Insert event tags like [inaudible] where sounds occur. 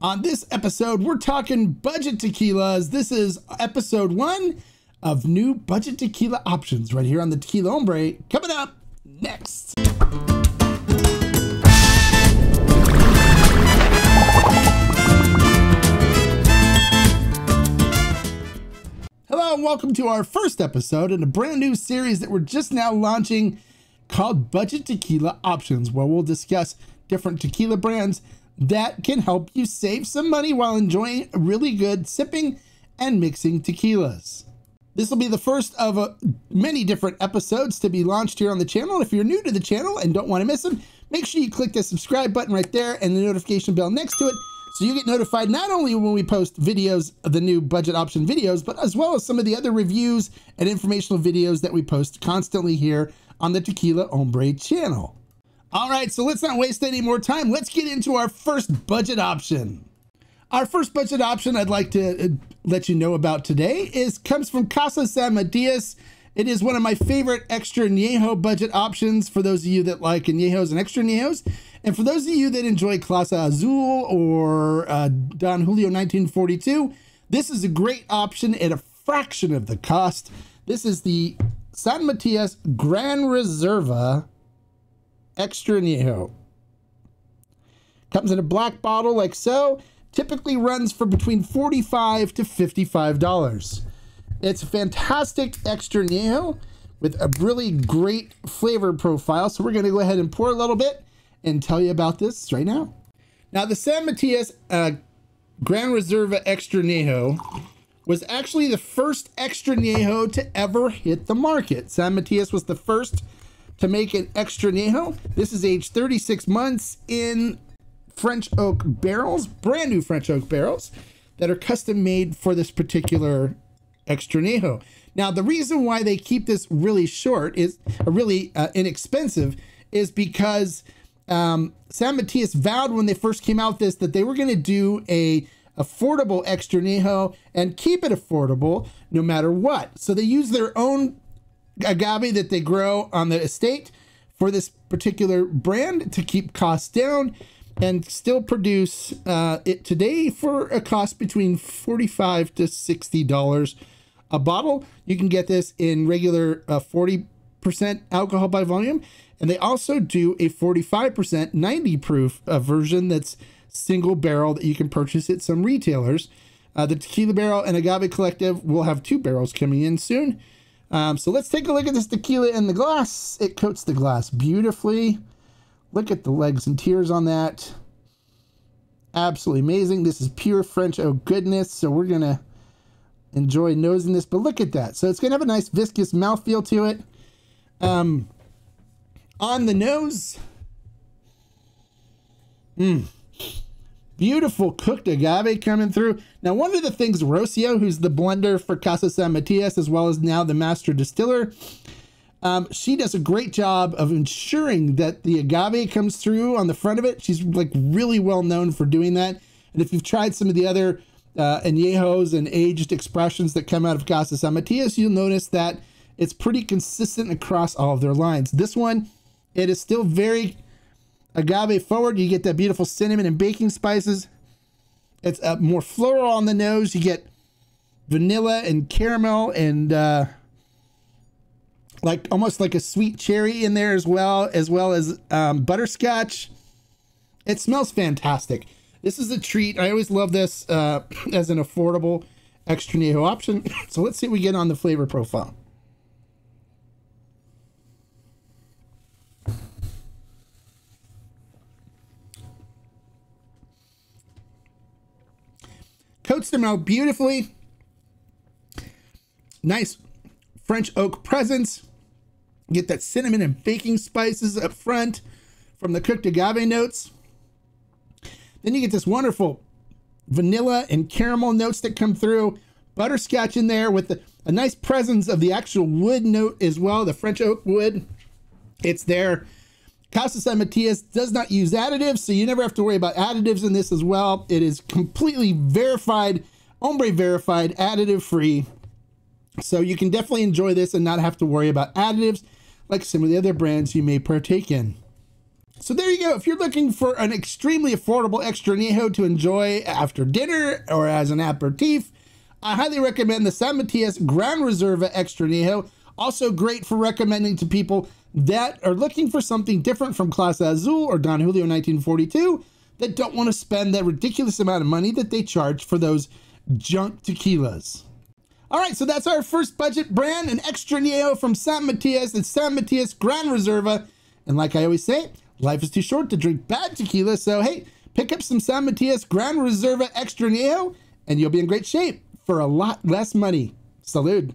On this episode, we're talking budget tequilas. This is episode one of new budget tequila options right here on the Tequila Hombre. Coming up next. Hello, and welcome to our first episode in a brand new series that we're just now launching called Budget Tequila Options, where we'll discuss different tequila brands that can help you save some money while enjoying really good sipping and mixing tequilas. This will be the first of uh, many different episodes to be launched here on the channel. If you're new to the channel and don't want to miss them, make sure you click the subscribe button right there and the notification bell next to it so you get notified not only when we post videos of the new budget option videos, but as well as some of the other reviews and informational videos that we post constantly here on the Tequila Hombre channel. All right, so let's not waste any more time. Let's get into our first budget option. Our first budget option I'd like to uh, let you know about today is comes from Casa San Matias. It is one of my favorite extra añejo budget options for those of you that like añejos and extra añejos. And for those of you that enjoy Clase Azul or uh, Don Julio 1942, this is a great option at a fraction of the cost. This is the San Matias Gran Reserva Extra Añejo. Comes in a black bottle like so. Typically runs for between 45 to $55. It's a fantastic Extra Añejo with a really great flavor profile. So we're going to go ahead and pour a little bit and tell you about this right now. Now, the San Matias uh, Reserva Extra Añejo was actually the first Extra Añejo to ever hit the market. San Matias was the first to make an extra añejo. This is aged 36 months in French oak barrels, brand new French oak barrels that are custom made for this particular extra añejo. Now, the reason why they keep this really short is really uh, inexpensive is because um, San Matias vowed when they first came out this that they were going to do a affordable extra añejo and keep it affordable no matter what. So they use their own agave that they grow on the estate for this particular brand to keep costs down and still produce uh, it today for a cost between 45 to 60 dollars a bottle. You can get this in regular uh, 40 percent alcohol by volume and they also do a 45 percent 90 proof uh, version that's single barrel that you can purchase at some retailers. Uh, the tequila barrel and agave collective will have two barrels coming in soon um, so let's take a look at this tequila in the glass. It coats the glass beautifully. Look at the legs and tears on that. Absolutely amazing. This is pure French oh goodness. So we're going to enjoy nosing this. But look at that. So it's going to have a nice viscous mouthfeel to it. Um, on the nose. Mmm. Beautiful cooked agave coming through. Now, one of the things Rocio, who's the blender for Casa San Matias, as well as now the master distiller, um, she does a great job of ensuring that the agave comes through on the front of it. She's like really well known for doing that. And if you've tried some of the other uh, añejos and aged expressions that come out of Casa San Matias, you'll notice that it's pretty consistent across all of their lines. This one, it is still very agave forward, you get that beautiful cinnamon and baking spices. It's uh, more floral on the nose. You get vanilla and caramel and uh, like almost like a sweet cherry in there as well, as well as um, butterscotch. It smells fantastic. This is a treat. I always love this uh, [clears throat] as an affordable extra añejo option. [clears throat] So let's see what we get on the flavor profile. Coats them out beautifully. Nice French oak presence. Get that cinnamon and baking spices up front from the cooked agave notes. Then you get this wonderful vanilla and caramel notes that come through. Butterscotch in there with the, a nice presence of the actual wood note as well, the French oak wood. It's there. Casa San Matias does not use additives, so you never have to worry about additives in this as well. It is completely verified, Hombre verified, additive free. So you can definitely enjoy this and not have to worry about additives like some of the other brands you may partake in. So there you go. If you're looking for an extremely affordable extra añejo to enjoy after dinner or as an aperitif, I highly recommend the San Matias Gran Reserva Extra Añejo. Also great for recommending to people that are looking for something different from Clase Azul or Don Julio 1942 that don't want to spend that ridiculous amount of money that they charge for those junk tequilas. All right, so that's our first budget brand, an extra añejo from San Matias. It's San Matias Gran Reserva. And like I always say, life is too short to drink bad tequila. So, hey, pick up some San Matias Gran Reserva extra añejo and you'll be in great shape for a lot less money. Salud.